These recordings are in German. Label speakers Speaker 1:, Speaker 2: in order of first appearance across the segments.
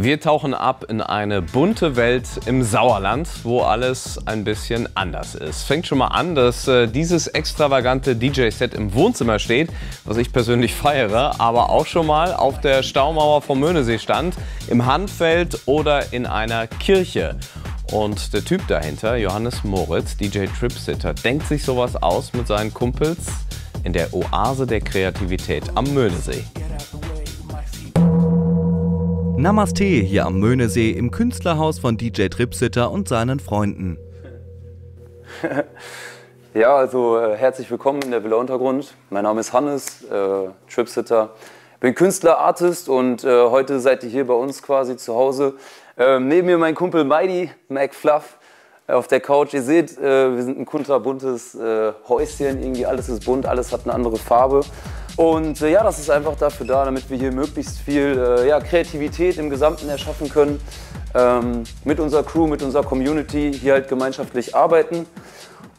Speaker 1: Wir tauchen ab in eine bunte Welt im Sauerland, wo alles ein bisschen anders ist. Fängt schon mal an, dass äh, dieses extravagante DJ-Set im Wohnzimmer steht, was ich persönlich feiere, aber auch schon mal auf der Staumauer vom Möhnesee stand, im Handfeld oder in einer Kirche. Und der Typ dahinter, Johannes Moritz, DJ Tripsitter, denkt sich sowas aus mit seinen Kumpels in der Oase der Kreativität am Möhnesee.
Speaker 2: Namaste hier am Möhnesee im Künstlerhaus von DJ Tripsitter und seinen Freunden.
Speaker 3: ja, also äh, herzlich willkommen in der Villa Untergrund. Mein Name ist Hannes, äh, Tripsitter. Bin Künstler, Artist und äh, heute seid ihr hier bei uns quasi zu Hause. Ähm, neben mir mein Kumpel Mighty, McFluff, äh, auf der Couch. Ihr seht, äh, wir sind ein kunterbuntes äh, Häuschen, irgendwie alles ist bunt, alles hat eine andere Farbe. Und äh, ja, das ist einfach dafür da, damit wir hier möglichst viel äh, ja, Kreativität im Gesamten erschaffen können. Ähm, mit unserer Crew, mit unserer Community hier halt gemeinschaftlich arbeiten.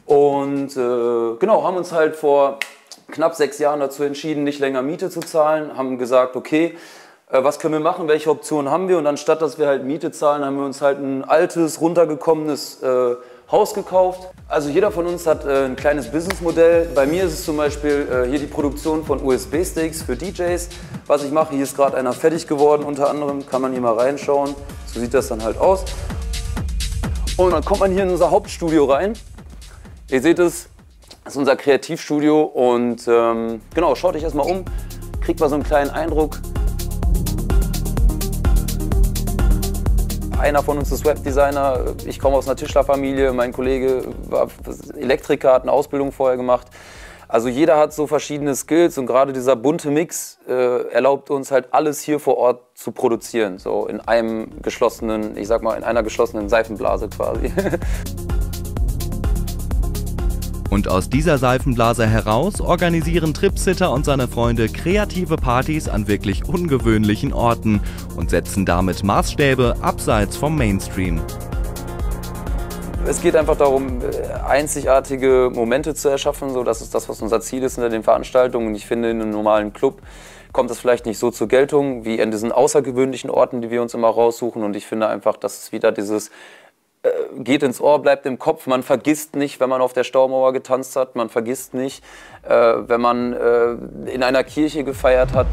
Speaker 3: Und äh, genau, haben uns halt vor knapp sechs Jahren dazu entschieden, nicht länger Miete zu zahlen. Haben gesagt, okay, äh, was können wir machen, welche Optionen haben wir? Und anstatt, dass wir halt Miete zahlen, haben wir uns halt ein altes, runtergekommenes äh, Haus gekauft. Also jeder von uns hat äh, ein kleines Businessmodell. Bei mir ist es zum Beispiel äh, hier die Produktion von USB-Sticks für DJs. Was ich mache, hier ist gerade einer fertig geworden, unter anderem kann man hier mal reinschauen. So sieht das dann halt aus. Und dann kommt man hier in unser Hauptstudio rein. Ihr seht es, das ist unser Kreativstudio und ähm, genau, schaut euch erstmal um, kriegt mal so einen kleinen Eindruck. Einer von uns ist Webdesigner, ich komme aus einer Tischlerfamilie, mein Kollege war Elektriker, hat eine Ausbildung vorher gemacht. Also jeder hat so verschiedene Skills und gerade dieser bunte Mix äh, erlaubt uns halt alles hier vor Ort zu produzieren, so in einem geschlossenen, ich sag mal in einer geschlossenen Seifenblase quasi.
Speaker 2: Und aus dieser Seifenblase heraus organisieren Tripsitter und seine Freunde kreative Partys an wirklich ungewöhnlichen Orten und setzen damit Maßstäbe abseits vom Mainstream.
Speaker 3: Es geht einfach darum, einzigartige Momente zu erschaffen. So, das ist das, was unser Ziel ist hinter den Veranstaltungen. Und ich finde, in einem normalen Club kommt das vielleicht nicht so zur Geltung wie in diesen außergewöhnlichen Orten, die wir uns immer raussuchen. Und ich finde einfach, dass es wieder dieses geht ins Ohr, bleibt im Kopf. Man vergisst nicht, wenn man auf der Staumauer getanzt hat. Man vergisst nicht, äh, wenn man äh, in einer Kirche gefeiert hat.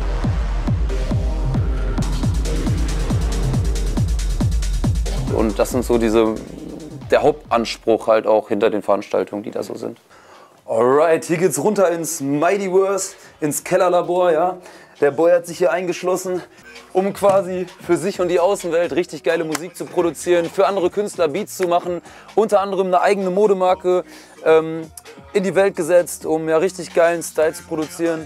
Speaker 3: Und das sind so diese, der Hauptanspruch halt auch hinter den Veranstaltungen, die da so sind. Alright, hier geht's runter ins Mighty Worst, ins Kellerlabor, ja. Der Boy hat sich hier eingeschlossen um quasi für sich und die Außenwelt richtig geile Musik zu produzieren, für andere Künstler Beats zu machen, unter anderem eine eigene Modemarke ähm, in die Welt gesetzt, um ja richtig geilen Style zu produzieren.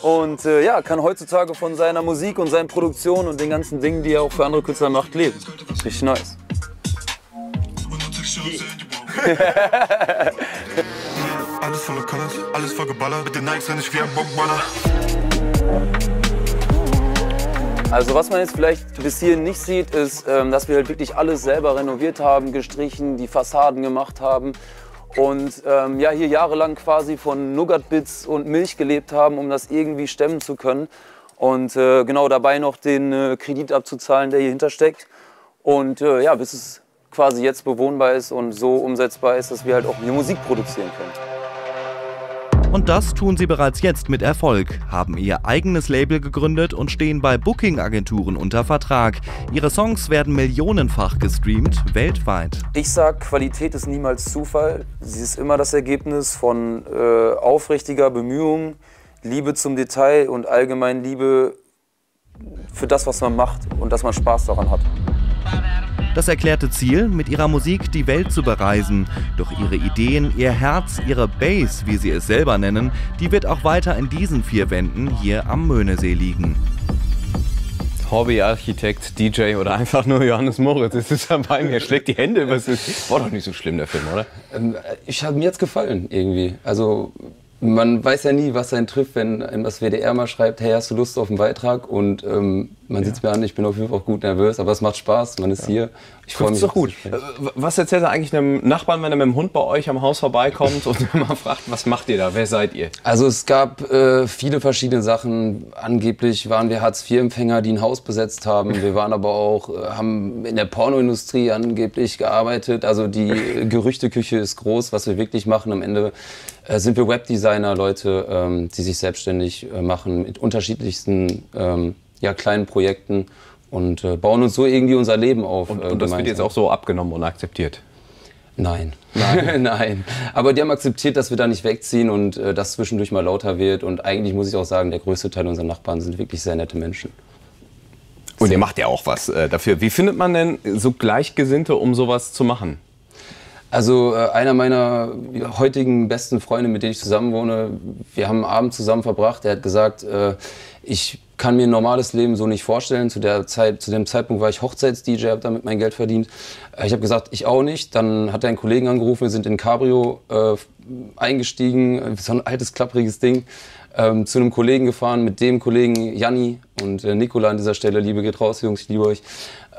Speaker 3: Und äh, ja, kann heutzutage von seiner Musik und seinen Produktionen und den ganzen Dingen, die er auch für andere Künstler macht, leben. Richtig nice. alles voller Colors, alles voll geballert, mit den Nikes renn ich wie ein Bockballer. Also was man jetzt vielleicht bis hierhin nicht sieht, ist, ähm, dass wir halt wirklich alles selber renoviert haben, gestrichen, die Fassaden gemacht haben und ähm, ja hier jahrelang quasi von Nougat-Bits und Milch gelebt haben, um das irgendwie stemmen zu können und äh, genau dabei noch den äh, Kredit abzuzahlen, der hier hintersteckt und äh, ja, bis es quasi jetzt bewohnbar ist und so umsetzbar ist, dass wir halt auch hier Musik produzieren können.
Speaker 2: Und das tun sie bereits jetzt mit Erfolg, haben ihr eigenes Label gegründet und stehen bei Booking-Agenturen unter Vertrag. Ihre Songs werden millionenfach gestreamt weltweit.
Speaker 3: Ich sag, Qualität ist niemals Zufall. Sie ist immer das Ergebnis von äh, aufrichtiger Bemühung, Liebe zum Detail und allgemein Liebe für das, was man macht und dass man Spaß daran hat.
Speaker 2: Das erklärte Ziel, mit ihrer Musik die Welt zu bereisen. Doch ihre Ideen, ihr Herz, ihre Base, wie sie es selber nennen, die wird auch weiter in diesen vier Wänden hier am Möhnesee liegen.
Speaker 1: Hobbyarchitekt, DJ oder einfach nur Johannes Moritz. Es ist ja bei mir, schlägt die Hände. Was ist, war doch nicht so schlimm, der Film, oder?
Speaker 4: Ähm, ich habe mir jetzt gefallen, irgendwie. Also, man weiß ja nie, was einen trifft, wenn das WDR mal schreibt, hey, hast du Lust auf einen Beitrag? Und ähm,
Speaker 3: Man sieht es mir an, ich bin auf jeden Fall auch gut nervös, aber es macht Spaß, man ist hier.
Speaker 1: Ich freue mich. Das ist doch gut. Äh, was erzählt er eigentlich einem Nachbarn, wenn er mit dem Hund bei euch am Haus vorbeikommt und mal fragt, was macht ihr da, wer seid ihr?
Speaker 3: Also es gab äh, viele verschiedene Sachen. Angeblich waren wir Hartz-IV-Empfänger, die ein Haus besetzt haben. Wir waren aber auch, äh, haben in der Pornoindustrie angeblich gearbeitet. Also die Gerüchteküche ist groß, was wir wirklich machen. Am Ende äh, sind wir Webdesigner, Leute, ähm, die sich selbstständig äh, machen mit unterschiedlichsten ähm, ja, kleinen Projekten und äh, bauen uns so irgendwie unser Leben auf.
Speaker 1: Und, und das wird jetzt auch so abgenommen und akzeptiert?
Speaker 3: Nein. Nein. Nein. Aber die haben akzeptiert, dass wir da nicht wegziehen und äh, das zwischendurch mal lauter wird. Und eigentlich muss ich auch sagen, der größte Teil unserer Nachbarn sind wirklich sehr nette Menschen.
Speaker 1: Und ihr macht ja auch was äh, dafür. Wie findet man denn so Gleichgesinnte, um sowas zu machen?
Speaker 3: Also äh, einer meiner heutigen besten Freunde, mit denen ich zusammen wohne, wir haben einen Abend zusammen verbracht. Er hat gesagt, äh, ich kann mir ein normales Leben so nicht vorstellen. Zu, der Zeit, zu dem Zeitpunkt war ich Hochzeits-DJ, habe damit mein Geld verdient. Äh, ich habe gesagt, ich auch nicht. Dann hat er einen Kollegen angerufen, wir sind in Cabrio äh, eingestiegen, so ein altes, klappriges Ding. Ähm, zu einem Kollegen gefahren, mit dem Kollegen Janni und äh, Nikola an dieser Stelle. Liebe geht raus, Jungs, ich liebe euch.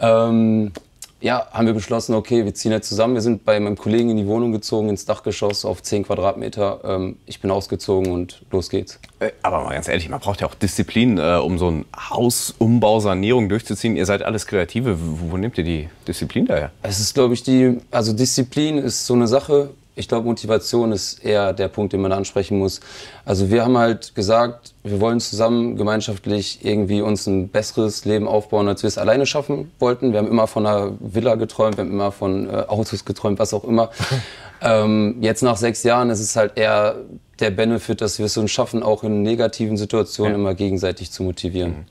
Speaker 3: Ähm, ja, haben wir beschlossen, okay, wir ziehen jetzt zusammen. Wir sind bei meinem Kollegen in die Wohnung gezogen, ins Dachgeschoss auf 10 Quadratmeter. Ähm, ich bin ausgezogen und los geht's.
Speaker 1: Äh, aber mal ganz ehrlich, man braucht ja auch Disziplin, äh, um so ein Hausumbau, Sanierung durchzuziehen. Ihr seid alles Kreative. Wo, wo nehmt ihr die Disziplin daher?
Speaker 3: Es ist, glaube ich, die, also Disziplin ist so eine Sache ich glaube, Motivation ist eher der Punkt, den man ansprechen muss. Also wir haben halt gesagt, wir wollen zusammen gemeinschaftlich irgendwie uns ein besseres Leben aufbauen, als wir es alleine schaffen wollten. Wir haben immer von einer Villa geträumt, wir haben immer von äh, Autos geträumt, was auch immer. ähm, jetzt nach sechs Jahren ist es halt eher der Benefit, dass wir es uns schaffen, auch in negativen Situationen ja. immer gegenseitig zu motivieren. Mhm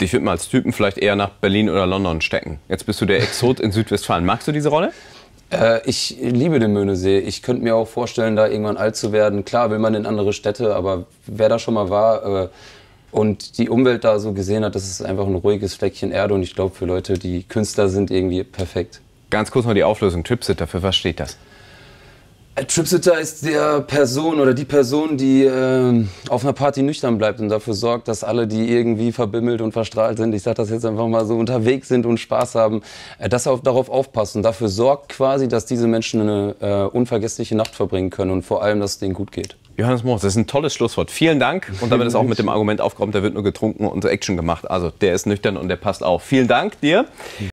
Speaker 1: dich würde mal als Typen vielleicht eher nach Berlin oder London stecken. Jetzt bist du der Exot in Südwestfalen. Magst du diese Rolle?
Speaker 3: Äh, ich liebe den Möhnesee. Ich könnte mir auch vorstellen, da irgendwann alt zu werden. Klar will man in andere Städte, aber wer da schon mal war äh, und die Umwelt da so gesehen hat, das ist einfach ein ruhiges Fleckchen Erde und ich glaube für Leute, die Künstler sind, irgendwie perfekt.
Speaker 1: Ganz kurz mal die Auflösung. Tripsitter, für was steht das?
Speaker 3: Tripsitter ist der Person oder die Person, die äh, auf einer Party nüchtern bleibt und dafür sorgt, dass alle, die irgendwie verbimmelt und verstrahlt sind, ich sage das jetzt einfach mal so, unterwegs sind und Spaß haben, äh, dass er auf, darauf aufpasst und dafür sorgt quasi, dass diese Menschen eine äh, unvergessliche Nacht verbringen können und vor allem, dass es denen gut geht.
Speaker 1: Johannes Moos, das ist ein tolles Schlusswort. Vielen Dank. Und damit ist auch mit dem Argument aufgeräumt, der wird nur getrunken und Action gemacht. Also der ist nüchtern und der passt auf. Vielen Dank dir.